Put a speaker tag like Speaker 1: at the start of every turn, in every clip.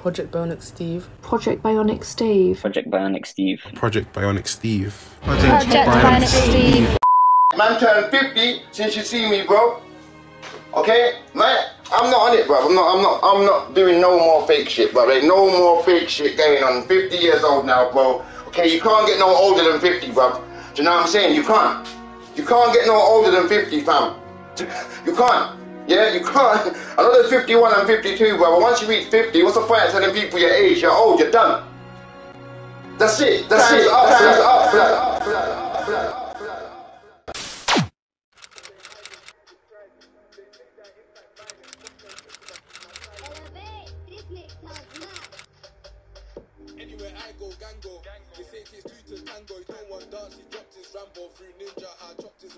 Speaker 1: Project Bionic Steve.
Speaker 2: Project Bionic Steve.
Speaker 3: Project Bionic Steve.
Speaker 4: Project Bionic Steve.
Speaker 5: Project Bionic Steve.
Speaker 6: Man turned 50 since you see me, bro. Okay? Man, I'm not on it, bro. I'm not, I'm not, I'm not doing no more fake shit, bro. Ain't no more fake shit going on. 50 years old now, bro. Okay, you can't get no older than 50, bro. Do you know what I'm saying? You can't. You can't get no older than 50, fam. You can't. Yeah, you can't. I know there's 51 and 52, bro, but once you reach 50, what's the point of telling people your age? You're old, you're done. That's it. That's it. Up, Time's up, up, up, up,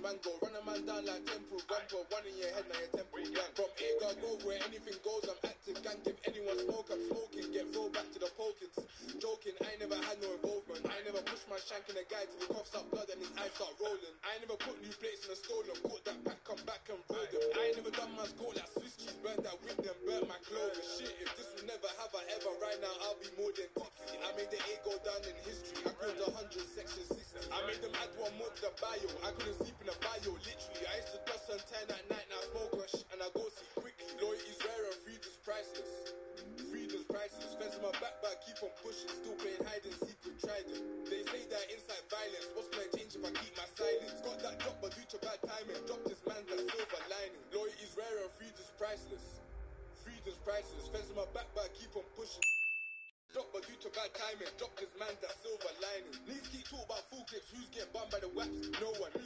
Speaker 7: mango. Run man down like temple. One in your head, now your temple blank. From where anything goes, I'm active. Gang, give anyone smoke, I'm smoking. Get thrown back to the pokins. Joking, I ain't never had no involvement. I ain't never pushed my shank in a guy till he coughs up blood and his eyes start rolling. I ain't never put new plates in a stolen. Caught that back, come back and roll them. I ain't never done my score like Swiss cheese. Burnt that with them, burnt my clothes. Shit, if this will never have I ever, right now I'll be more than tipsy. I made the A go down in history. I killed a hundred sections 60. I made them add one more to the bio. I couldn't sleep in a bio, literally. I used to toss and turn at night, now I smoke rush and I go see quickly. Loyalty's rare and freedom's priceless. Freedom's priceless. Fence on my back, but I keep on pushing. Still playing hide and seek with trident. They say that inside violence. What's gonna change if I keep my silence? Got that drop, but due to bad timing, dropped this man that silver lining. Loyalty's rare and freedom's priceless. Freedom's priceless. Fence on my back, but I keep on pushing. Drop, but due to bad timing, drop this man that silver lining. Please keep talking about the? No one.